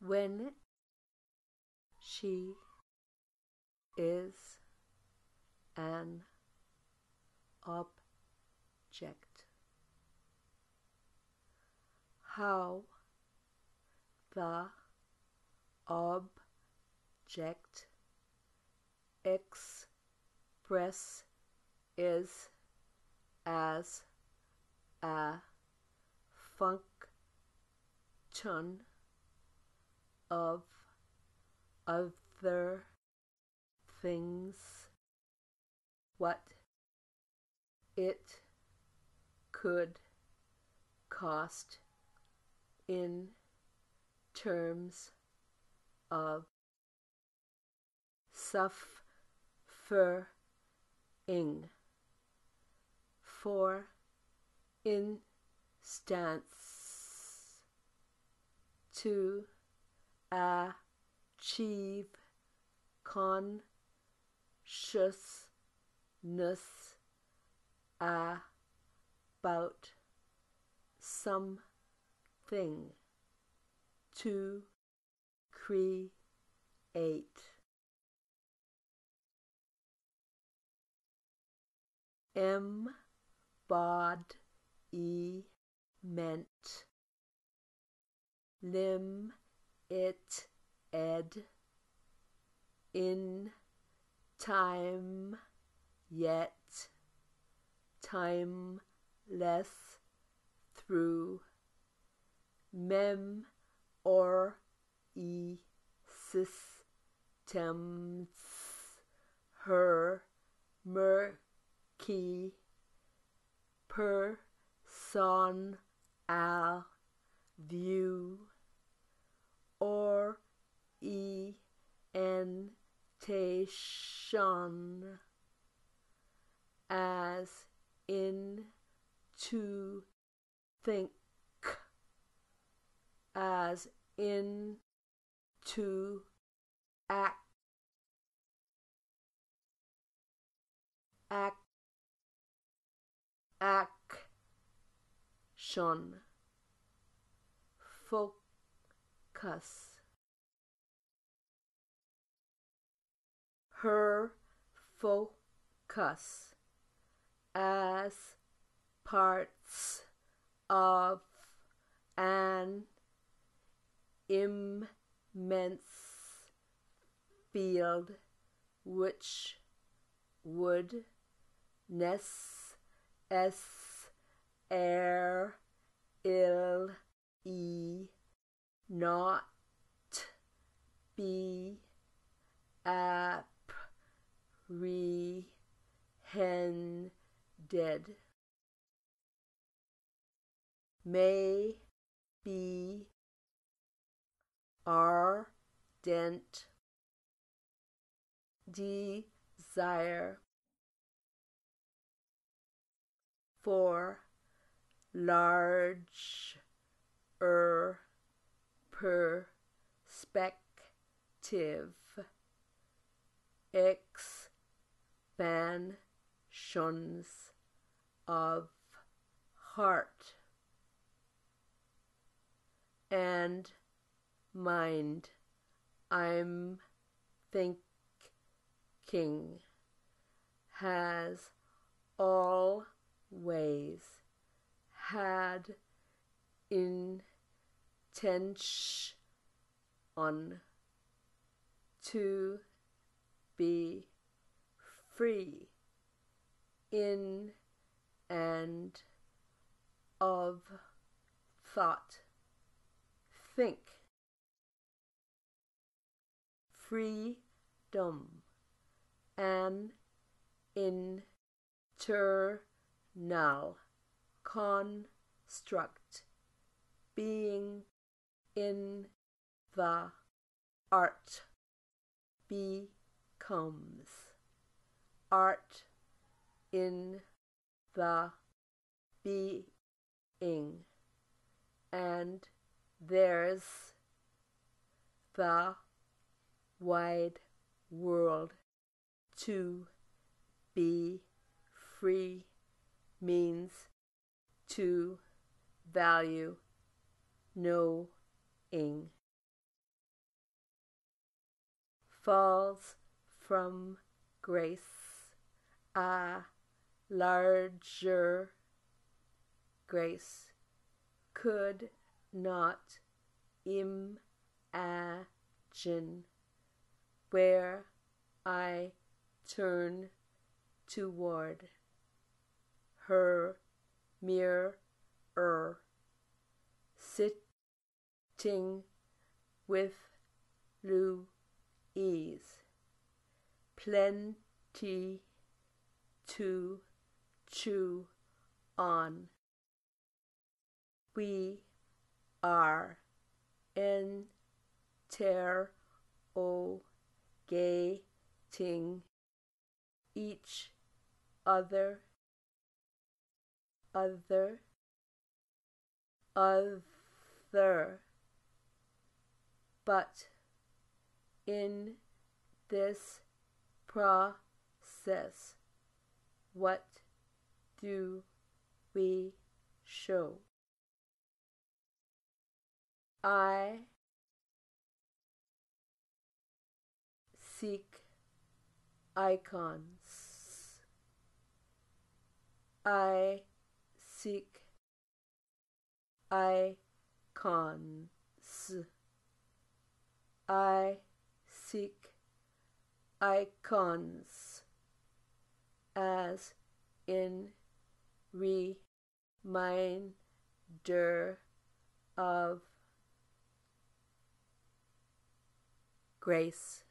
when she is an object. How the object express is as a function of other things what it could cost in terms of suffering. For instance, to achieve consciousness about something to create. Embodiment. Lim it ed in time yet timeless through mem or e systems. Her murky person al view orientation as in to think as in to act act action. Focus her focus as parts of an immense field which would necessarily not be apprehended. May be ardent. Desire for large er perspective expansions of heart and mind. I'm thinking has always had intention to be free in and of thought. Think. Freedom. An internal construct. Being in the art. Be comes. Art in the being. And there's the wide world to be free means to value knowing. falls from grace, a larger grace could not imagine where I turn toward her mirror sitting with Louise. Plenty to chew on. We are interrogating each other, other, other. But in this process, what do we show? I seek icons. I seek icons. I seek icons as in reminder of grace.